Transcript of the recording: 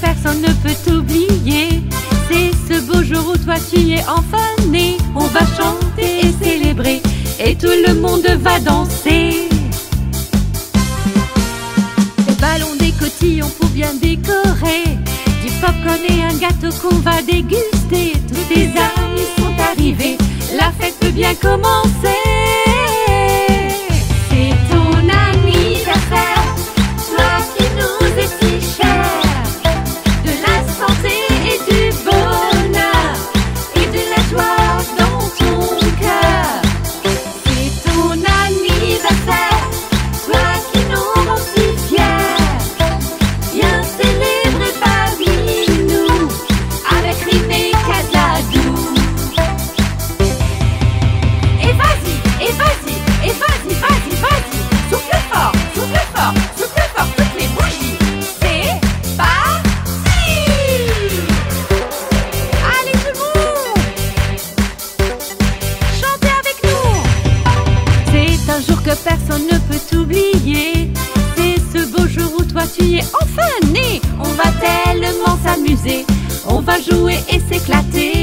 personne ne peut t'oublier. C'est ce beau jour où toi tu es enfin. On va chanter et célébrer et tout le monde va danser. Des ballons, des cotillons pour bien décorer. Du popcorn et un gâteau qu'on va déguster. Tous tes amis rime et vas-y, et vas-y, et vas-y, vas-y, vas-y. Souffle fort, souffle fort, souffle fort toutes les bougies. C'est parti Allez tout le monde Chantez avec nous C'est un jour que personne ne peut t'oublier. C'est ce beau jour où toi tu es enfin né. On va tellement jouer et s'éclater.